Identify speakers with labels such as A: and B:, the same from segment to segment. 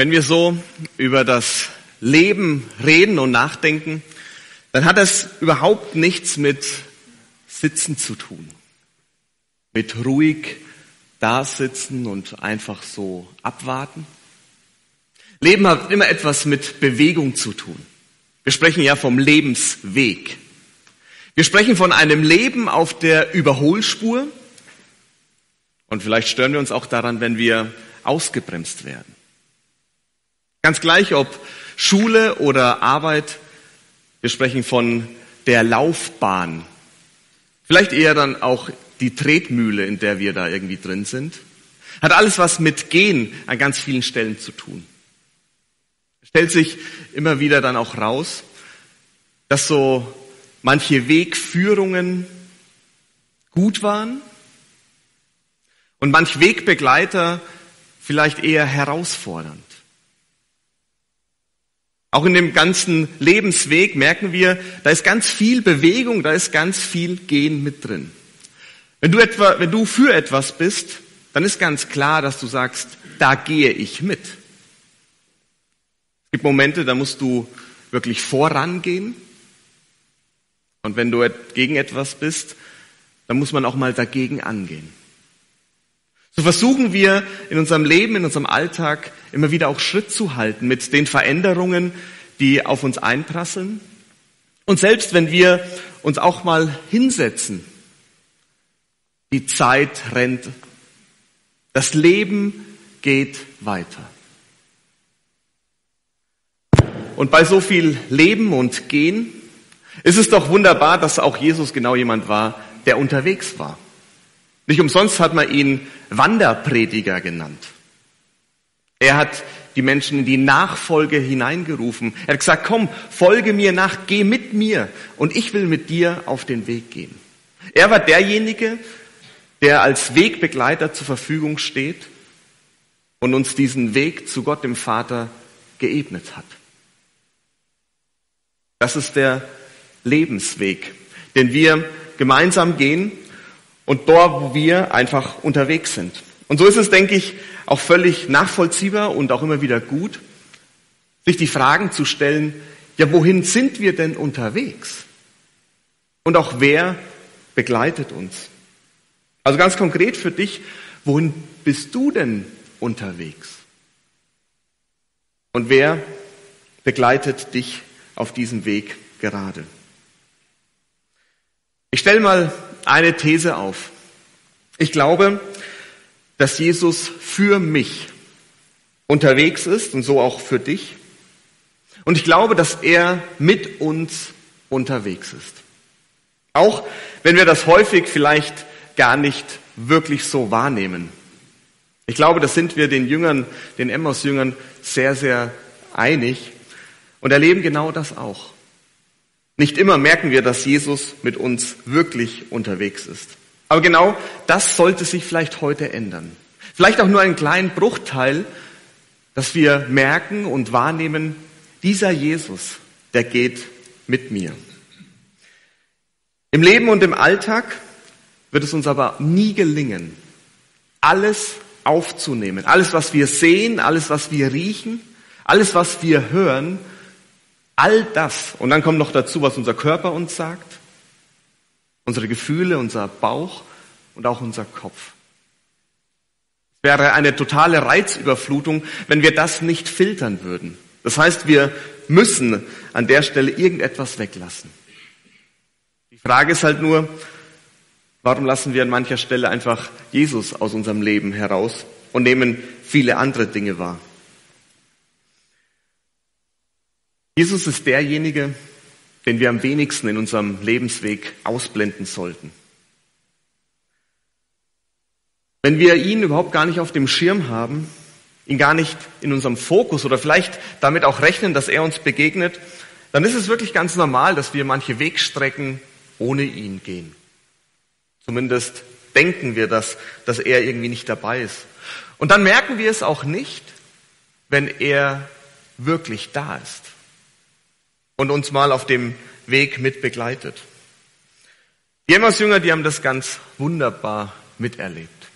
A: Wenn wir so über das Leben reden und nachdenken, dann hat das überhaupt nichts mit Sitzen zu tun. Mit ruhig dasitzen und einfach so abwarten. Leben hat immer etwas mit Bewegung zu tun. Wir sprechen ja vom Lebensweg. Wir sprechen von einem Leben auf der Überholspur. Und vielleicht stören wir uns auch daran, wenn wir ausgebremst werden. Ganz gleich, ob Schule oder Arbeit, wir sprechen von der Laufbahn. Vielleicht eher dann auch die Tretmühle, in der wir da irgendwie drin sind. Hat alles was mit Gehen an ganz vielen Stellen zu tun. Stellt sich immer wieder dann auch raus, dass so manche Wegführungen gut waren und manch Wegbegleiter vielleicht eher herausfordernd. Auch in dem ganzen Lebensweg merken wir, da ist ganz viel Bewegung, da ist ganz viel Gehen mit drin. Wenn du etwa, wenn du für etwas bist, dann ist ganz klar, dass du sagst, da gehe ich mit. Es gibt Momente, da musst du wirklich vorangehen. Und wenn du gegen etwas bist, dann muss man auch mal dagegen angehen. So versuchen wir in unserem Leben, in unserem Alltag immer wieder auch Schritt zu halten mit den Veränderungen, die auf uns einprasseln. Und selbst wenn wir uns auch mal hinsetzen, die Zeit rennt, das Leben geht weiter. Und bei so viel Leben und Gehen ist es doch wunderbar, dass auch Jesus genau jemand war, der unterwegs war. Nicht umsonst hat man ihn Wanderprediger genannt. Er hat die Menschen in die Nachfolge hineingerufen. Er hat gesagt, komm, folge mir nach, geh mit mir und ich will mit dir auf den Weg gehen. Er war derjenige, der als Wegbegleiter zur Verfügung steht und uns diesen Weg zu Gott dem Vater geebnet hat. Das ist der Lebensweg, den wir gemeinsam gehen und dort, wo wir einfach unterwegs sind. Und so ist es, denke ich, auch völlig nachvollziehbar und auch immer wieder gut, sich die Fragen zu stellen, ja, wohin sind wir denn unterwegs? Und auch wer begleitet uns? Also ganz konkret für dich, wohin bist du denn unterwegs? Und wer begleitet dich auf diesem Weg gerade? Ich stelle mal eine These auf. Ich glaube, dass Jesus für mich unterwegs ist und so auch für dich. Und ich glaube, dass er mit uns unterwegs ist. Auch wenn wir das häufig vielleicht gar nicht wirklich so wahrnehmen. Ich glaube, das sind wir den Jüngern, den Emmaus-Jüngern sehr, sehr einig und erleben genau das auch. Nicht immer merken wir, dass Jesus mit uns wirklich unterwegs ist. Aber genau das sollte sich vielleicht heute ändern. Vielleicht auch nur einen kleinen Bruchteil, dass wir merken und wahrnehmen, dieser Jesus, der geht mit mir. Im Leben und im Alltag wird es uns aber nie gelingen, alles aufzunehmen. Alles, was wir sehen, alles, was wir riechen, alles, was wir hören, All das, und dann kommt noch dazu, was unser Körper uns sagt, unsere Gefühle, unser Bauch und auch unser Kopf. Es wäre eine totale Reizüberflutung, wenn wir das nicht filtern würden. Das heißt, wir müssen an der Stelle irgendetwas weglassen. Die Frage ist halt nur, warum lassen wir an mancher Stelle einfach Jesus aus unserem Leben heraus und nehmen viele andere Dinge wahr? Jesus ist derjenige, den wir am wenigsten in unserem Lebensweg ausblenden sollten. Wenn wir ihn überhaupt gar nicht auf dem Schirm haben, ihn gar nicht in unserem Fokus oder vielleicht damit auch rechnen, dass er uns begegnet, dann ist es wirklich ganz normal, dass wir manche Wegstrecken ohne ihn gehen. Zumindest denken wir, dass, dass er irgendwie nicht dabei ist. Und dann merken wir es auch nicht, wenn er wirklich da ist und uns mal auf dem Weg mit begleitet. Die Emmaus-Jünger, die haben das ganz wunderbar miterlebt.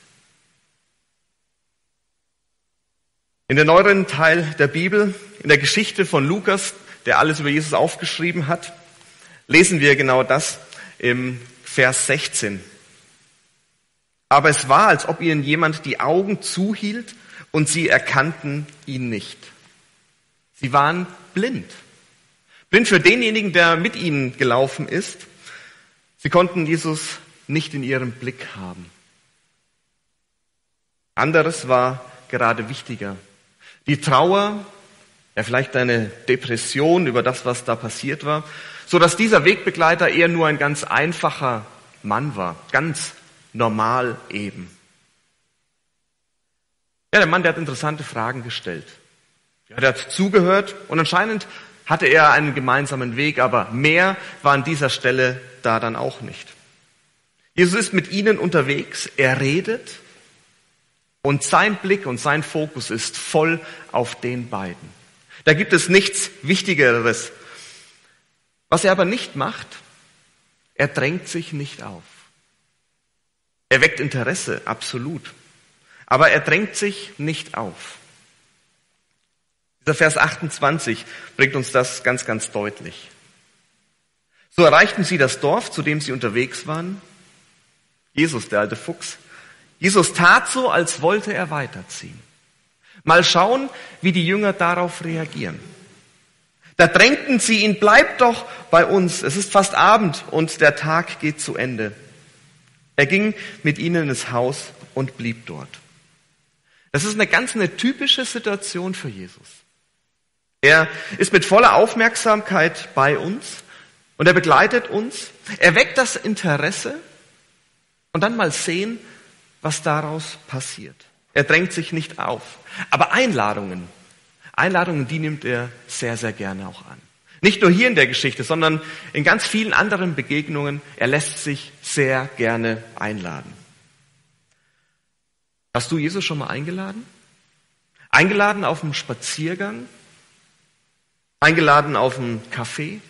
A: In der neueren Teil der Bibel, in der Geschichte von Lukas, der alles über Jesus aufgeschrieben hat, lesen wir genau das im Vers 16. Aber es war, als ob ihnen jemand die Augen zuhielt und sie erkannten ihn nicht. Sie waren blind. Blind für denjenigen, der mit ihnen gelaufen ist. Sie konnten Jesus nicht in ihrem Blick haben. Anderes war gerade wichtiger. Die Trauer, ja vielleicht eine Depression über das, was da passiert war, so dass dieser Wegbegleiter eher nur ein ganz einfacher Mann war, ganz normal eben. Ja, der Mann, der hat interessante Fragen gestellt. Ja, der hat zugehört und anscheinend hatte er einen gemeinsamen Weg, aber mehr war an dieser Stelle da dann auch nicht. Jesus ist mit ihnen unterwegs, er redet und sein Blick und sein Fokus ist voll auf den beiden. Da gibt es nichts Wichtigeres. Was er aber nicht macht, er drängt sich nicht auf. Er weckt Interesse, absolut. Aber er drängt sich nicht auf. Dieser Vers 28 bringt uns das ganz, ganz deutlich. So erreichten sie das Dorf, zu dem sie unterwegs waren. Jesus, der alte Fuchs. Jesus tat so, als wollte er weiterziehen. Mal schauen, wie die Jünger darauf reagieren. Da drängten sie ihn, bleib doch bei uns. Es ist fast Abend und der Tag geht zu Ende. Er ging mit ihnen ins Haus und blieb dort. Das ist eine ganz eine typische Situation für Jesus. Er ist mit voller Aufmerksamkeit bei uns und er begleitet uns. Er weckt das Interesse und dann mal sehen, was daraus passiert. Er drängt sich nicht auf. Aber Einladungen, Einladungen, die nimmt er sehr, sehr gerne auch an. Nicht nur hier in der Geschichte, sondern in ganz vielen anderen Begegnungen. Er lässt sich sehr gerne einladen. Hast du Jesus schon mal eingeladen? Eingeladen auf einen Spaziergang? Eingeladen auf einen Kaffee?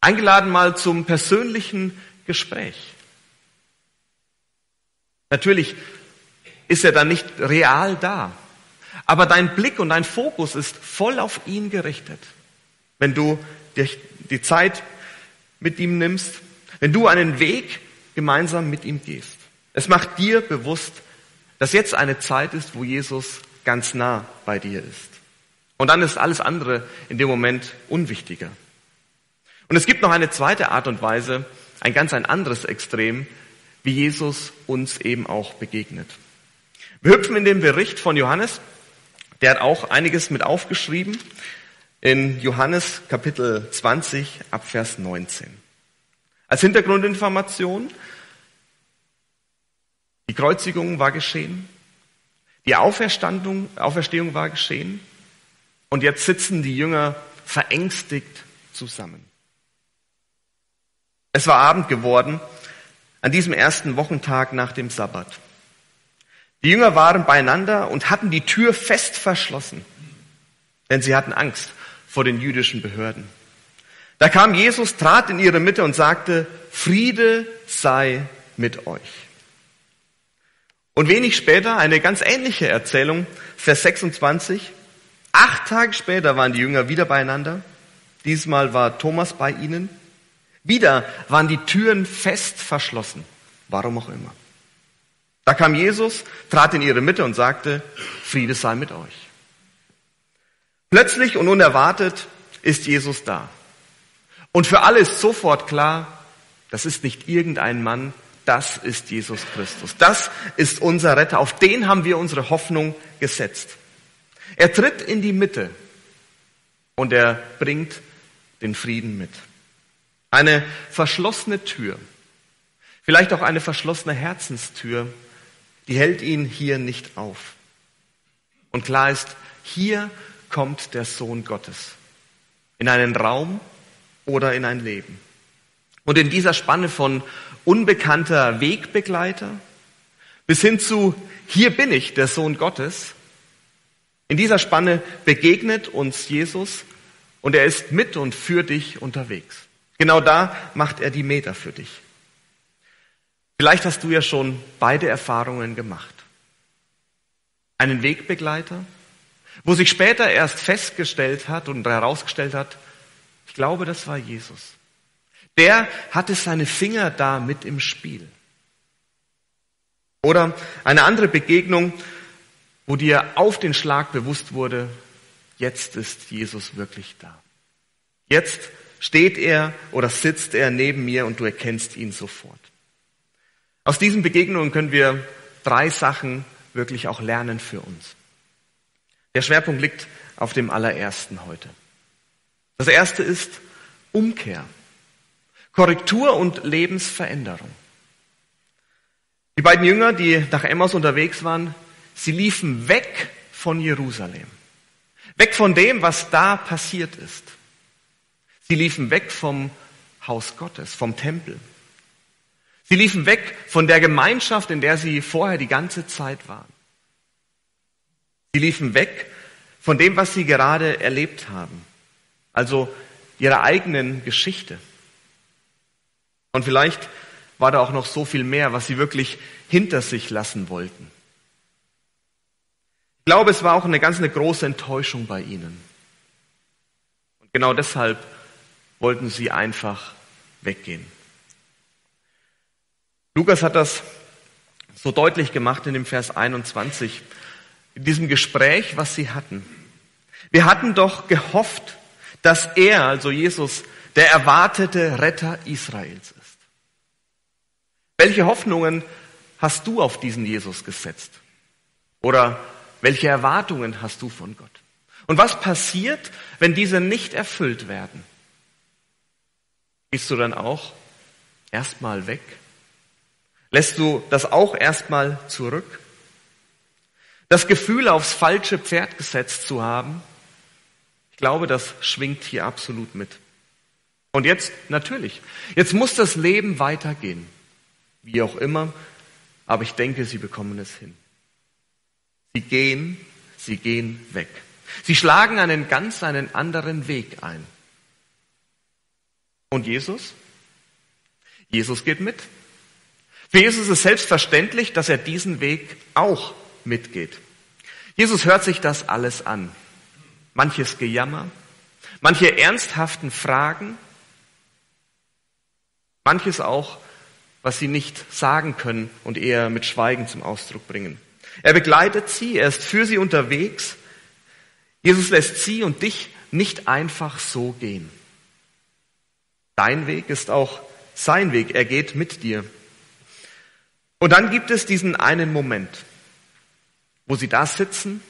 A: Eingeladen mal zum persönlichen Gespräch? Natürlich ist er dann nicht real da, aber dein Blick und dein Fokus ist voll auf ihn gerichtet wenn du die Zeit mit ihm nimmst, wenn du einen Weg gemeinsam mit ihm gehst. Es macht dir bewusst, dass jetzt eine Zeit ist, wo Jesus ganz nah bei dir ist. Und dann ist alles andere in dem Moment unwichtiger. Und es gibt noch eine zweite Art und Weise, ein ganz ein anderes Extrem, wie Jesus uns eben auch begegnet. Wir hüpfen in den Bericht von Johannes, der hat auch einiges mit aufgeschrieben in Johannes Kapitel 20 ab Vers 19. Als Hintergrundinformation, die Kreuzigung war geschehen, die Auferstandung, Auferstehung war geschehen und jetzt sitzen die Jünger verängstigt zusammen. Es war Abend geworden an diesem ersten Wochentag nach dem Sabbat. Die Jünger waren beieinander und hatten die Tür fest verschlossen, denn sie hatten Angst vor den jüdischen Behörden. Da kam Jesus, trat in ihre Mitte und sagte, Friede sei mit euch. Und wenig später eine ganz ähnliche Erzählung, Vers 26. Acht Tage später waren die Jünger wieder beieinander. Diesmal war Thomas bei ihnen. Wieder waren die Türen fest verschlossen. Warum auch immer. Da kam Jesus, trat in ihre Mitte und sagte, Friede sei mit euch. Plötzlich und unerwartet ist Jesus da. Und für alle ist sofort klar, das ist nicht irgendein Mann, das ist Jesus Christus. Das ist unser Retter. Auf den haben wir unsere Hoffnung gesetzt. Er tritt in die Mitte und er bringt den Frieden mit. Eine verschlossene Tür, vielleicht auch eine verschlossene Herzenstür, die hält ihn hier nicht auf. Und klar ist, hier kommt der Sohn Gottes. In einen Raum oder in ein Leben. Und in dieser Spanne von unbekannter Wegbegleiter bis hin zu hier bin ich, der Sohn Gottes, in dieser Spanne begegnet uns Jesus und er ist mit und für dich unterwegs. Genau da macht er die Meter für dich. Vielleicht hast du ja schon beide Erfahrungen gemacht. einen Wegbegleiter, wo sich später erst festgestellt hat und herausgestellt hat, ich glaube, das war Jesus. Der hatte seine Finger da mit im Spiel. Oder eine andere Begegnung, wo dir auf den Schlag bewusst wurde, jetzt ist Jesus wirklich da. Jetzt steht er oder sitzt er neben mir und du erkennst ihn sofort. Aus diesen Begegnungen können wir drei Sachen wirklich auch lernen für uns. Der Schwerpunkt liegt auf dem allerersten heute. Das erste ist Umkehr, Korrektur und Lebensveränderung. Die beiden Jünger, die nach Emmaus unterwegs waren, sie liefen weg von Jerusalem. Weg von dem, was da passiert ist. Sie liefen weg vom Haus Gottes, vom Tempel. Sie liefen weg von der Gemeinschaft, in der sie vorher die ganze Zeit waren. Sie liefen weg von dem, was sie gerade erlebt haben. Also ihrer eigenen Geschichte. Und vielleicht war da auch noch so viel mehr, was sie wirklich hinter sich lassen wollten. Ich glaube, es war auch eine ganz eine große Enttäuschung bei ihnen. Und genau deshalb wollten sie einfach weggehen. Lukas hat das so deutlich gemacht in dem Vers 21, in diesem Gespräch, was sie hatten. Wir hatten doch gehofft, dass er, also Jesus, der erwartete Retter Israels ist. Welche Hoffnungen hast du auf diesen Jesus gesetzt? Oder welche Erwartungen hast du von Gott? Und was passiert, wenn diese nicht erfüllt werden? Gehst du dann auch erstmal weg? Lässt du das auch erstmal zurück? Das Gefühl, aufs falsche Pferd gesetzt zu haben, ich glaube, das schwingt hier absolut mit. Und jetzt, natürlich, jetzt muss das Leben weitergehen. Wie auch immer, aber ich denke, sie bekommen es hin. Sie gehen, sie gehen weg. Sie schlagen einen ganz einen anderen Weg ein. Und Jesus? Jesus geht mit. Für Jesus ist selbstverständlich, dass er diesen Weg auch mitgeht. Jesus hört sich das alles an. Manches Gejammer, manche ernsthaften Fragen, manches auch, was sie nicht sagen können und eher mit Schweigen zum Ausdruck bringen. Er begleitet sie, er ist für sie unterwegs. Jesus lässt sie und dich nicht einfach so gehen. Dein Weg ist auch sein Weg, er geht mit dir. Und dann gibt es diesen einen Moment, wo sie da sitzen,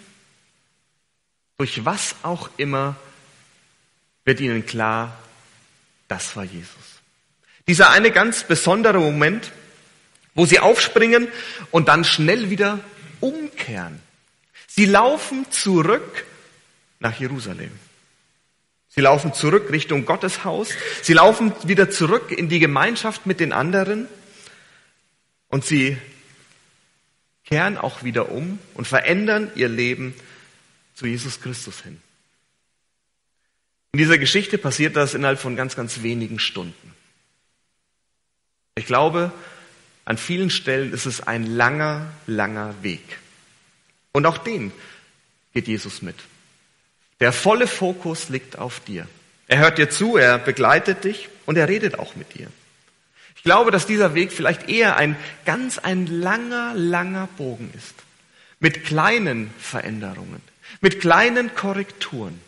A: durch was auch immer wird ihnen klar, das war Jesus. Dieser eine ganz besondere Moment, wo sie aufspringen und dann schnell wieder umkehren. Sie laufen zurück nach Jerusalem. Sie laufen zurück Richtung Gottes Haus. Sie laufen wieder zurück in die Gemeinschaft mit den anderen. Und sie kehren auch wieder um und verändern ihr Leben zu Jesus Christus hin. In dieser Geschichte passiert das innerhalb von ganz, ganz wenigen Stunden. Ich glaube, an vielen Stellen ist es ein langer, langer Weg. Und auch den geht Jesus mit. Der volle Fokus liegt auf dir. Er hört dir zu, er begleitet dich und er redet auch mit dir. Ich glaube, dass dieser Weg vielleicht eher ein ganz ein langer, langer Bogen ist. Mit kleinen Veränderungen, mit kleinen Korrekturen.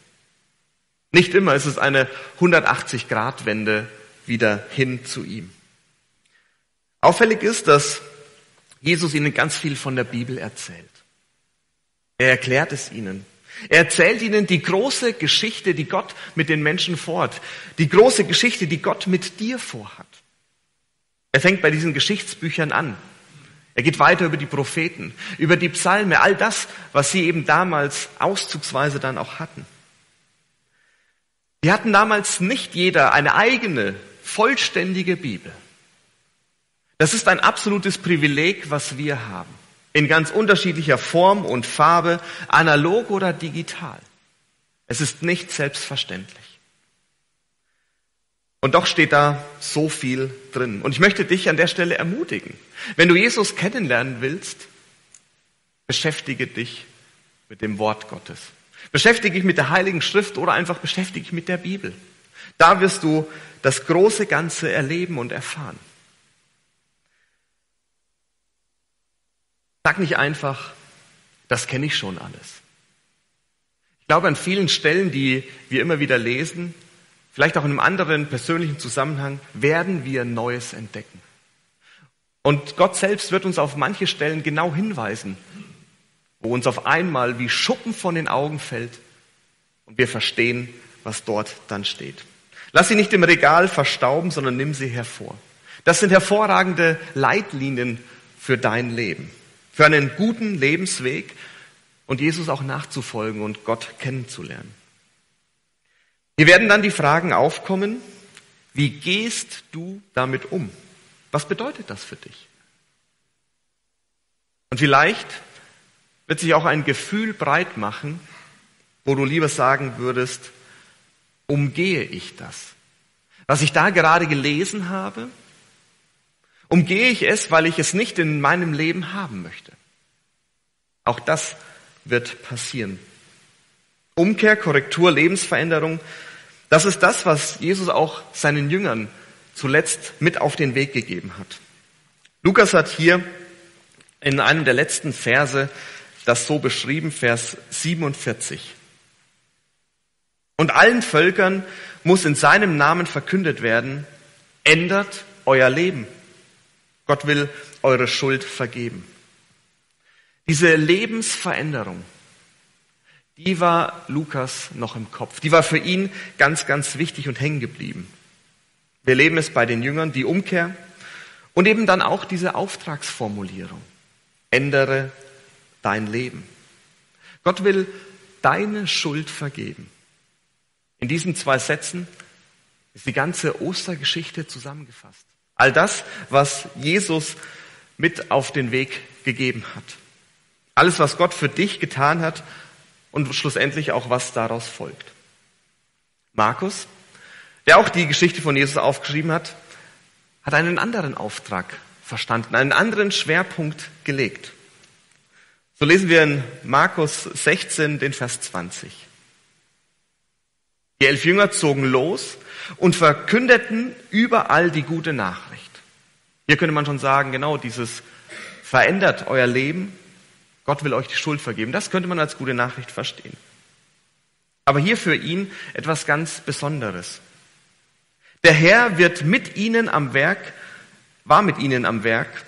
A: Nicht immer ist es eine 180-Grad-Wende wieder hin zu ihm. Auffällig ist, dass Jesus ihnen ganz viel von der Bibel erzählt. Er erklärt es ihnen. Er erzählt ihnen die große Geschichte, die Gott mit den Menschen vorhat. Die große Geschichte, die Gott mit dir vorhat. Er fängt bei diesen Geschichtsbüchern an. Er geht weiter über die Propheten, über die Psalme, all das, was sie eben damals auszugsweise dann auch hatten. Die hatten damals nicht jeder eine eigene, vollständige Bibel. Das ist ein absolutes Privileg, was wir haben. In ganz unterschiedlicher Form und Farbe, analog oder digital. Es ist nicht selbstverständlich. Und doch steht da so viel drin. Und ich möchte dich an der Stelle ermutigen. Wenn du Jesus kennenlernen willst, beschäftige dich mit dem Wort Gottes. Beschäftige dich mit der Heiligen Schrift oder einfach beschäftige dich mit der Bibel. Da wirst du das große Ganze erleben und erfahren. Sag nicht einfach, das kenne ich schon alles. Ich glaube, an vielen Stellen, die wir immer wieder lesen, vielleicht auch in einem anderen persönlichen Zusammenhang, werden wir Neues entdecken. Und Gott selbst wird uns auf manche Stellen genau hinweisen, wo uns auf einmal wie Schuppen von den Augen fällt und wir verstehen, was dort dann steht. Lass sie nicht im Regal verstauben, sondern nimm sie hervor. Das sind hervorragende Leitlinien für dein Leben, für einen guten Lebensweg und Jesus auch nachzufolgen und Gott kennenzulernen. Hier werden dann die Fragen aufkommen, wie gehst du damit um? Was bedeutet das für dich? Und vielleicht wird sich auch ein Gefühl breit machen, wo du lieber sagen würdest, umgehe ich das? Was ich da gerade gelesen habe, umgehe ich es, weil ich es nicht in meinem Leben haben möchte. Auch das wird passieren. Umkehr, Korrektur, Lebensveränderung, das ist das, was Jesus auch seinen Jüngern zuletzt mit auf den Weg gegeben hat. Lukas hat hier in einem der letzten Verse das so beschrieben, Vers 47. Und allen Völkern muss in seinem Namen verkündet werden, ändert euer Leben. Gott will eure Schuld vergeben. Diese Lebensveränderung, die war Lukas noch im Kopf. Die war für ihn ganz, ganz wichtig und hängen geblieben. Wir leben es bei den Jüngern, die Umkehr und eben dann auch diese Auftragsformulierung. Ändere dein Leben. Gott will deine Schuld vergeben. In diesen zwei Sätzen ist die ganze Ostergeschichte zusammengefasst. All das, was Jesus mit auf den Weg gegeben hat. Alles, was Gott für dich getan hat und schlussendlich auch, was daraus folgt. Markus, der auch die Geschichte von Jesus aufgeschrieben hat, hat einen anderen Auftrag verstanden, einen anderen Schwerpunkt gelegt. So lesen wir in Markus 16 den Vers 20. Die elf Jünger zogen los und verkündeten überall die gute Nachricht. Hier könnte man schon sagen, genau dieses verändert euer Leben. Gott will euch die Schuld vergeben. Das könnte man als gute Nachricht verstehen. Aber hier für ihn etwas ganz Besonderes. Der Herr wird mit ihnen am Werk, war mit ihnen am Werk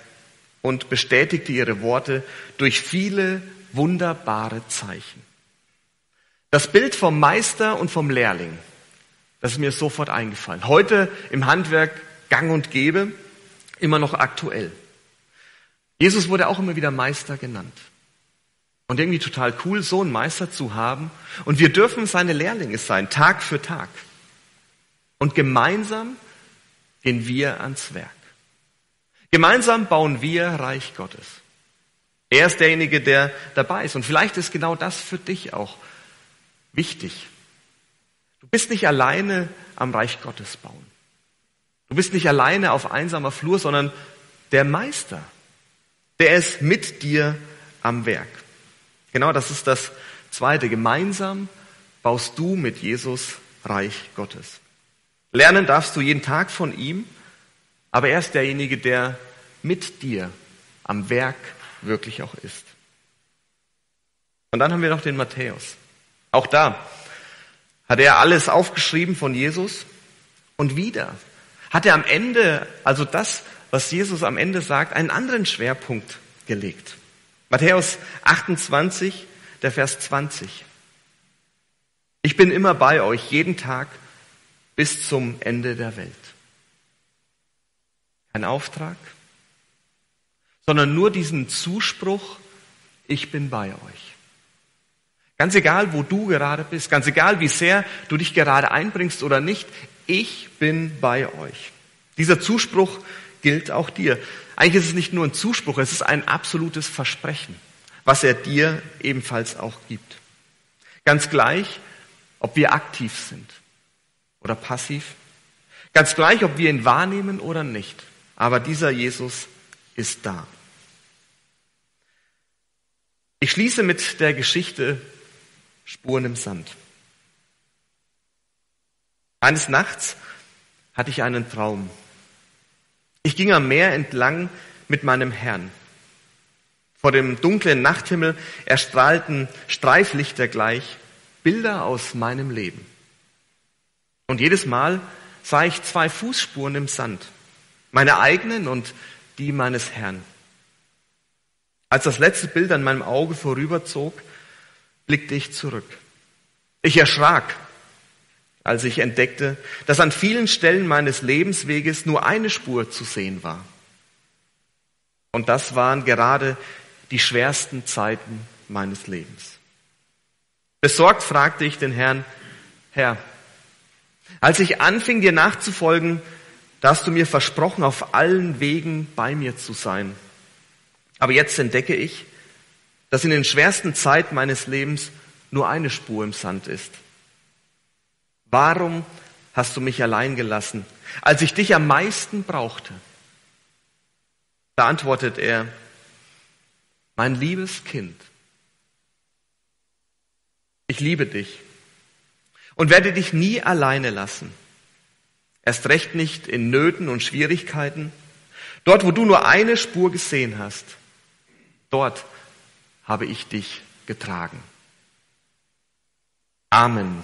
A: und bestätigte ihre Worte durch viele wunderbare Zeichen. Das Bild vom Meister und vom Lehrling, das ist mir sofort eingefallen. Heute im Handwerk gang und gäbe, immer noch aktuell. Jesus wurde auch immer wieder Meister genannt. Und irgendwie total cool, so einen Meister zu haben. Und wir dürfen seine Lehrlinge sein, Tag für Tag. Und gemeinsam gehen wir ans Werk. Gemeinsam bauen wir Reich Gottes. Er ist derjenige, der dabei ist. Und vielleicht ist genau das für dich auch wichtig. Du bist nicht alleine am Reich Gottes bauen. Du bist nicht alleine auf einsamer Flur, sondern der Meister, der ist mit dir am Werk. Genau das ist das Zweite. Gemeinsam baust du mit Jesus Reich Gottes. Lernen darfst du jeden Tag von ihm, aber er ist derjenige, der mit dir am Werk wirklich auch ist. Und dann haben wir noch den Matthäus. Auch da hat er alles aufgeschrieben von Jesus und wieder hat er am Ende, also das, was Jesus am Ende sagt, einen anderen Schwerpunkt gelegt. Matthäus 28, der Vers 20. Ich bin immer bei euch, jeden Tag bis zum Ende der Welt. Kein Auftrag, sondern nur diesen Zuspruch, ich bin bei euch. Ganz egal, wo du gerade bist, ganz egal, wie sehr du dich gerade einbringst oder nicht, ich bin bei euch. Dieser Zuspruch gilt auch dir. Eigentlich ist es nicht nur ein Zuspruch, es ist ein absolutes Versprechen, was er dir ebenfalls auch gibt. Ganz gleich, ob wir aktiv sind oder passiv. Ganz gleich, ob wir ihn wahrnehmen oder nicht. Aber dieser Jesus ist da. Ich schließe mit der Geschichte Spuren im Sand. Eines Nachts hatte ich einen Traum. Ich ging am Meer entlang mit meinem Herrn. Vor dem dunklen Nachthimmel erstrahlten Streiflichter gleich Bilder aus meinem Leben. Und jedes Mal sah ich zwei Fußspuren im Sand, meine eigenen und die meines Herrn. Als das letzte Bild an meinem Auge vorüberzog, blickte ich zurück. Ich erschrak, als ich entdeckte, dass an vielen Stellen meines Lebensweges nur eine Spur zu sehen war. Und das waren gerade die schwersten Zeiten meines Lebens. Besorgt fragte ich den Herrn, Herr, als ich anfing, dir nachzufolgen, da hast du mir versprochen, auf allen Wegen bei mir zu sein. Aber jetzt entdecke ich, dass in den schwersten Zeiten meines Lebens nur eine Spur im Sand ist. Warum hast du mich allein gelassen, als ich dich am meisten brauchte? Da antwortet er, mein liebes Kind, ich liebe dich und werde dich nie alleine lassen. Erst recht nicht in Nöten und Schwierigkeiten. Dort, wo du nur eine Spur gesehen hast, dort habe ich dich getragen. Amen.